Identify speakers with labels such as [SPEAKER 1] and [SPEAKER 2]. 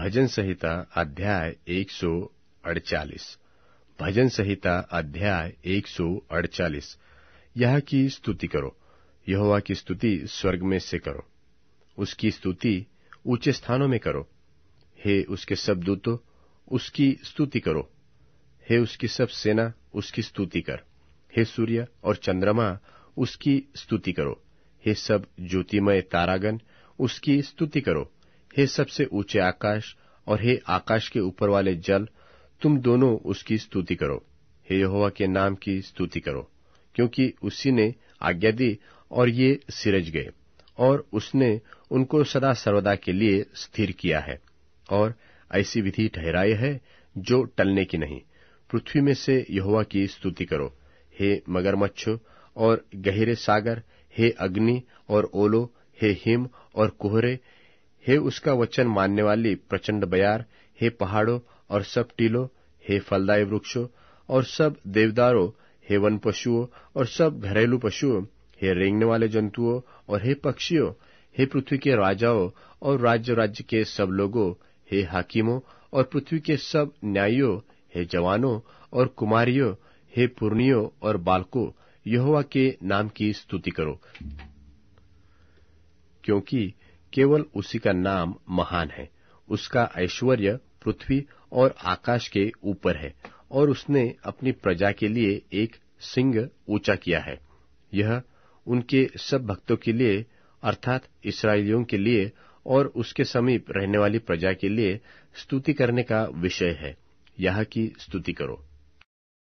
[SPEAKER 1] भजन संहिता अध्याय एक सौ अड़चालीस। भजन संहिता अध्याय एक सौ अड़चालीस। यह की स्तुति करो, यहोवा की स्तुति स्वर्ग में से करो, उसकी स्तुति ऊँचे स्थानों में करो। हे उसके सब दूतों, उसकी स्तुति करो। हे उसकी सब सेना, उसकी स्तुति कर। हे सूर्य और चंद्रमा, उसकी स्तुति करो। हे सब ज्योतिमय तारागण, उसकी स्तुति करो। हे सबसे ऊँचे आकाश और हे आकाश के ऊपर वाले जल, तुम दोनों उसकी स्तुति करो। हे यहोवा के नाम की स्तुति करो, क्योंकि उसी ने आज्ञा दी और ये सिरज गए, और उसने उनको सदा सर्वदा के लिए स्थिर किया है, और ऐसी विधि ठहराई है जो टलने की नहीं। पृथ्वी में से यहोवा की स्तुति करो, हे मगरमच्छ और गहरे सागर, हे अग्नि और ओलो, हे हिम और कोहरे हे उसका वचन मानने वाली प्रचंड बयार, हे पहाड़ों और सब टीलों, हे फलदायी वृक्षों और सब देवदारों, हे वन पशुओं और सब घरेलू पशुओं, हे रेंगने वाले जंतुओं और हे पक्षियों, हे पृथ्वी के राजाओं और राज्य राज्य के सब लोगों, हे हाकिमों और पृथ्वी के सब न्यायियों, हे जवानों और कुमारियों, हे पूर्णियों और बालकों, यहोवा के नाम की स्तुति करो। क्योंकि केवल उसी का नाम महान है। उसका ऐश्वर्य पृथ्वी और आकाश के ऊपर है और उसने अपनी प्रजा के लिए एक सिंह ऊँचा किया है। यह उनके सब भक्तों के लिए, अर्थात इसराइलियों के लिए और उसके समीप रहने वाली प्रजा के लिए स्तुति करने का विषय है। यह की स्तुति करो।